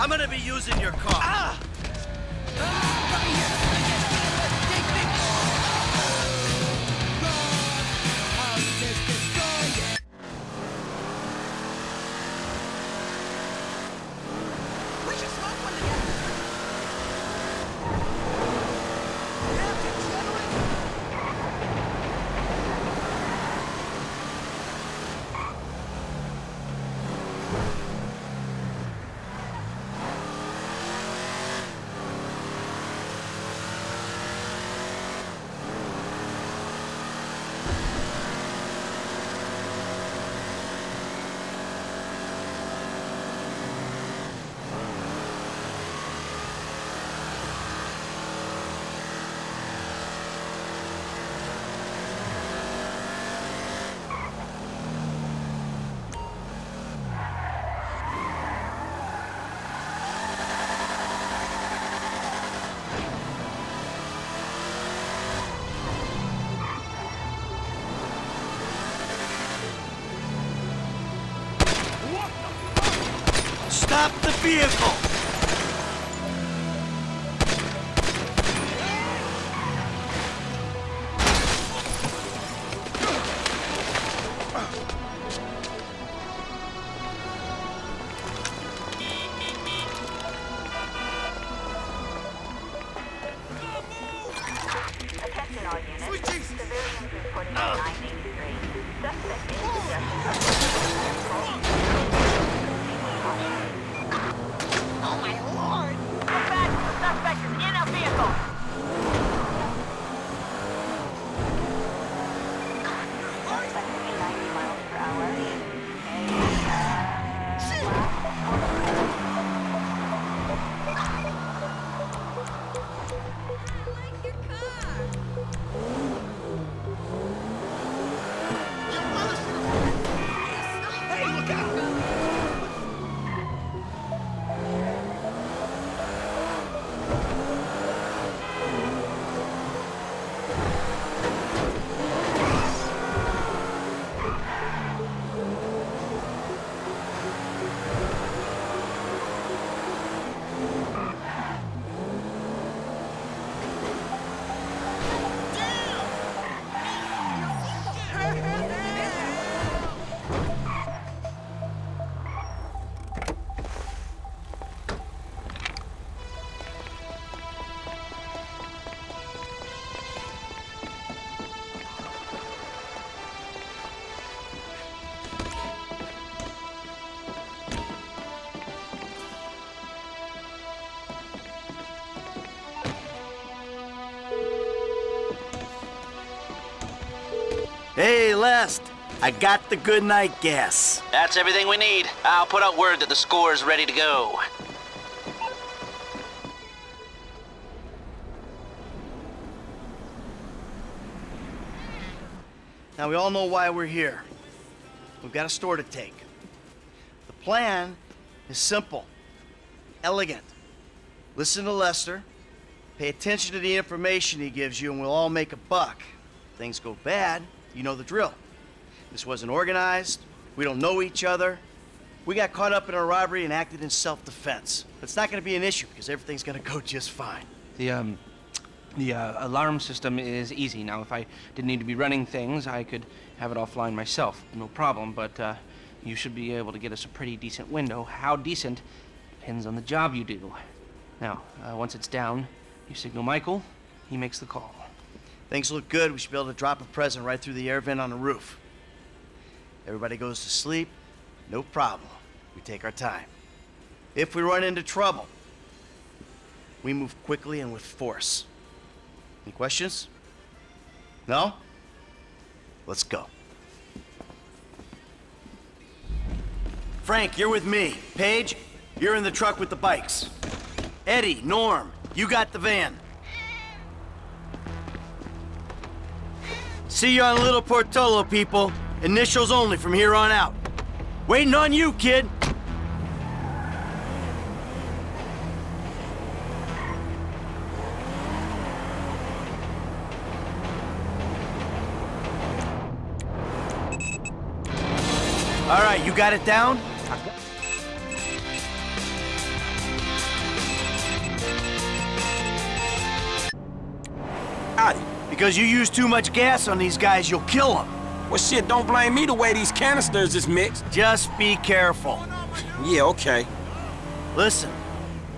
I'm gonna be using your car. Ah! Vehicle! Hey, Lest. I got the good night gas. That's everything we need. I'll put out word that the score is ready to go. Now, we all know why we're here. We've got a store to take. The plan is simple, elegant. Listen to Lester, pay attention to the information he gives you, and we'll all make a buck. If things go bad, you know the drill. This wasn't organized, we don't know each other. We got caught up in a robbery and acted in self defense. But it's not going to be an issue because everything's going to go just fine. The um, the uh, alarm system is easy. Now, if I didn't need to be running things, I could have it offline myself, no problem. But uh, you should be able to get us a pretty decent window. How decent depends on the job you do. Now, uh, once it's down, you signal Michael. He makes the call. Things look good. We should be able to drop a present right through the air vent on the roof. Everybody goes to sleep. No problem. We take our time. If we run into trouble, we move quickly and with force. Any questions? No? Let's go. Frank, you're with me. Paige, you're in the truck with the bikes. Eddie, Norm, you got the van. See you on Little Portola, people. Initials only from here on out. Waiting on you, kid. All right, you got it down? Because you use too much gas on these guys, you'll kill them. Well, shit, don't blame me the way these canisters is mixed. Just be careful. Yeah, okay. Listen,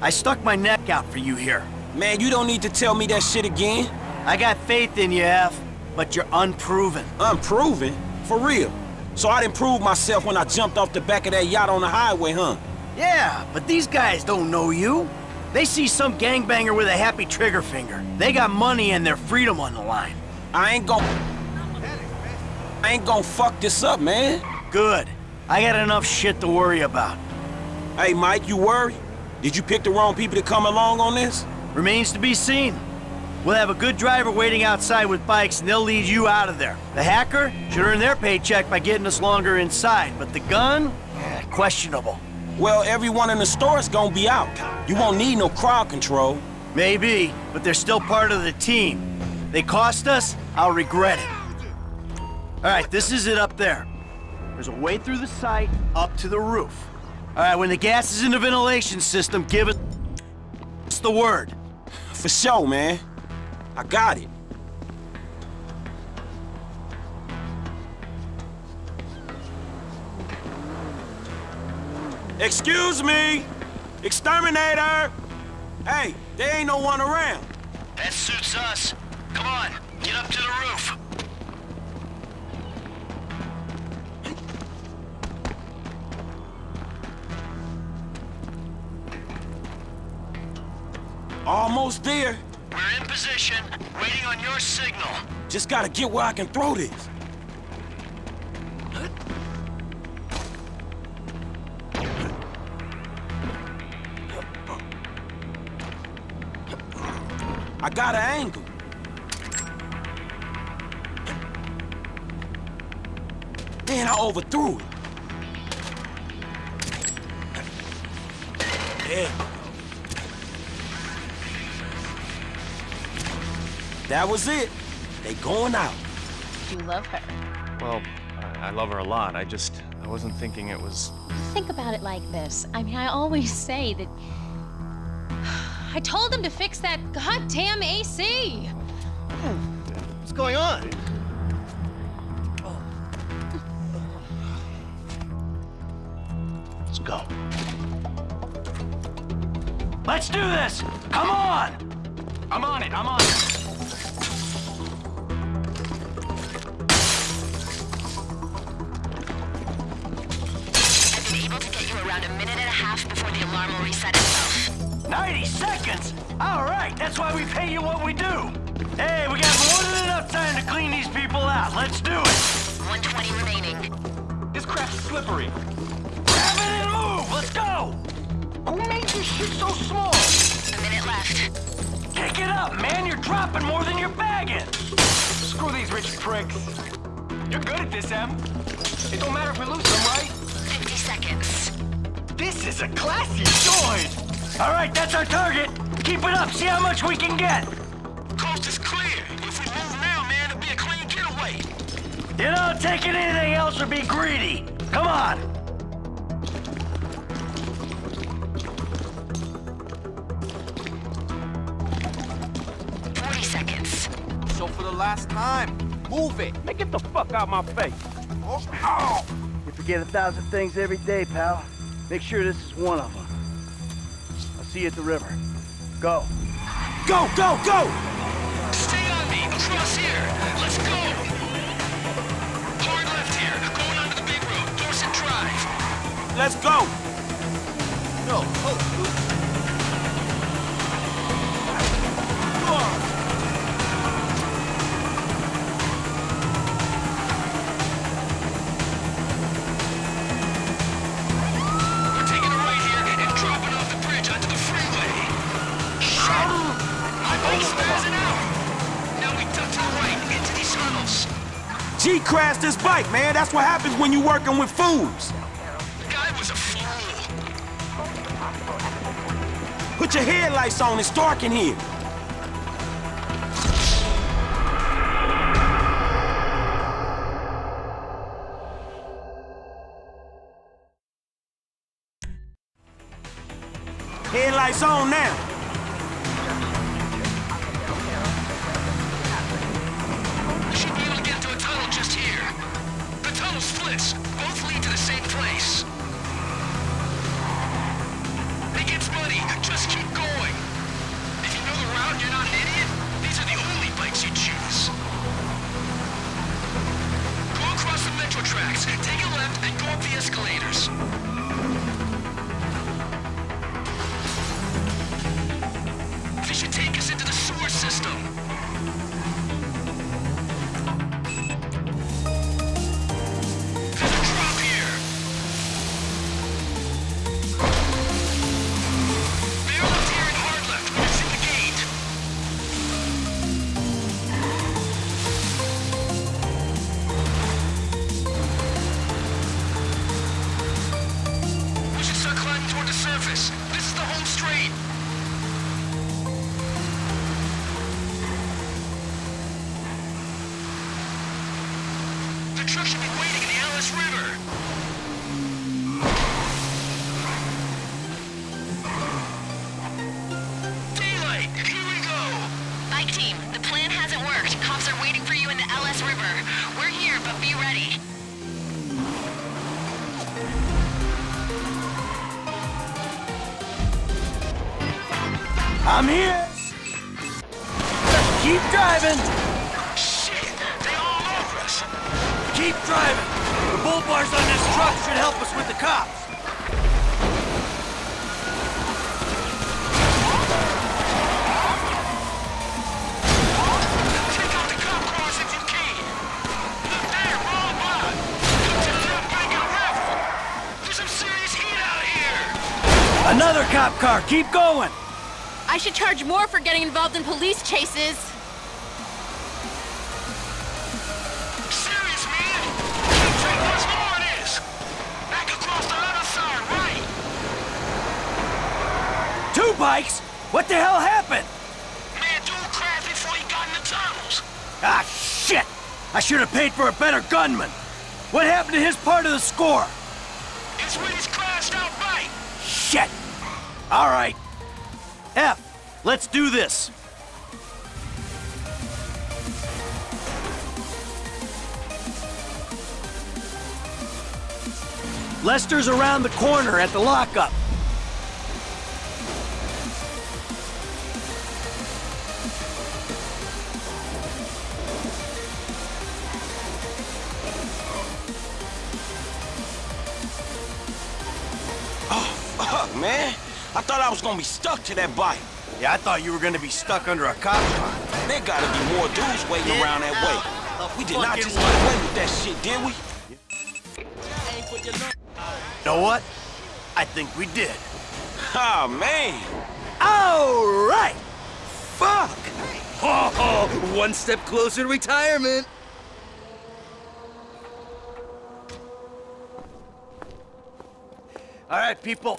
I stuck my neck out for you here. Man, you don't need to tell me that shit again. I got faith in you, F, but you're unproven. Unproven? For real. So I didn't prove myself when I jumped off the back of that yacht on the highway, huh? Yeah, but these guys don't know you. They see some gangbanger with a happy trigger finger. They got money and their freedom on the line. I ain't gon' I ain't gon' fuck this up, man. Good. I got enough shit to worry about. Hey, Mike, you worry? Did you pick the wrong people to come along on this? Remains to be seen. We'll have a good driver waiting outside with bikes, and they'll lead you out of there. The hacker should earn their paycheck by getting us longer inside, but the gun? Eh, questionable. Well, everyone in the store's gonna be out. You won't need no crowd control. Maybe, but they're still part of the team. They cost us, I'll regret it. All right, this is it up there. There's a way through the site up to the roof. All right, when the gas is in the ventilation system, give it it's the word. For sure, man. I got it. Excuse me! Exterminator! Hey, there ain't no one around. That suits us. Come on, get up to the roof. Almost there. We're in position, waiting on your signal. Just gotta get where I can throw this. I got an angle. Then I overthrew it. There. That was it. They going out. You love her. Well, I, I love her a lot. I just, I wasn't thinking it was... Think about it like this. I mean, I always say that. I told him to fix that goddamn AC. What's going on? Let's go. Let's do this! Come on! I'm on it, I'm on it! I've been able to get you around a minute and a half before the alarm will reset itself. 90 seconds? All right, that's why we pay you what we do. Hey, we got more than enough time to clean these people out. Let's do it. 120 remaining. This crap's slippery. Grab it and move. Let's go. Who made this shit so small? A minute left. Kick it up, man. You're dropping more than you're bagging. Screw these rich pricks. You're good at this, Em. It don't matter if we lose them, right? 50 seconds. This is a classy joint. All right, that's our target. Keep it up. See how much we can get. Coast is clear. If we move now, man, it'll be a clean getaway. You know, taking anything else would be greedy. Come on. Forty seconds. So for the last time, move it. Man, get the fuck out my face. Oh. You forget a thousand things every day, pal. Make sure this is one of them. I'll see you at the river. Go. Go, go, go! Stay on me, across here. Let's go. Hard left here, going onto the big road, Dorset Drive. Let's go! Man. That's what happens when you're working with fools. The guy was a fool. Put your headlights on. It's dark in here. Headlights on now. I'm here. Keep driving. Shit! They all over us! Keep driving. The bull bars on this truck should help us with the cops. Take out the cop cars if you can! Look there, wrong bot! Come to the left bank of the river! There's some serious heat out here! Another cop car. Keep going. I should charge more for getting involved in police chases. Serious, man! Keep track once more it is! Back across the other side, right! Two bikes. What the hell happened? Man, dude crashed before he got in the tunnels! Ah, shit! I should have paid for a better gunman. What happened to his part of the score? It's when he's crashed out bike! Shit! All right. F, let's do this. Lester's around the corner at the lockup. Fuck, oh, man. I thought I was gonna be stuck to that bike. Yeah, I thought you were gonna be stuck under a cop car. There gotta be more dudes waiting Get around that way. We did not just way. get away with that shit, did we? Know what? I think we did. Oh, man. All right. Fuck. Oh, one step closer to retirement. All right, people.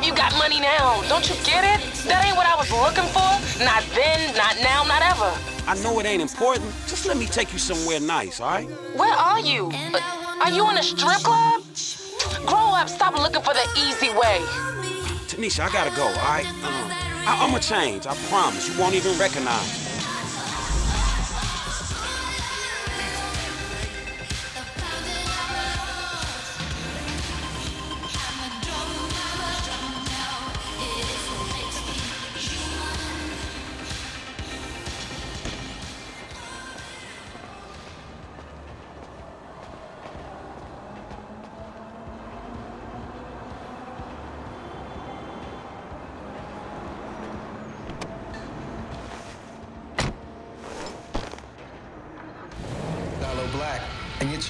I don't care if you got money now. Don't you get it? That ain't what I was looking for. Not then, not now, not ever. I know it ain't important. Just let me take you somewhere nice, all right? Where are you? Uh, Are you in a strip club? Grow up, stop looking for the easy way. Tanisha, I gotta go, all right? Um, I- I'ma change. I promise. You won't even recognize me.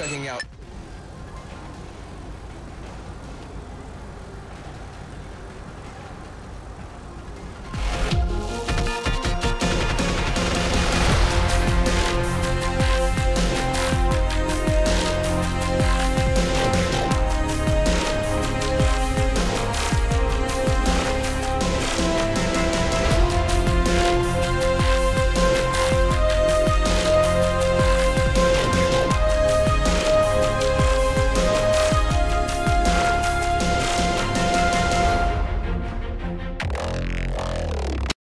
Checking out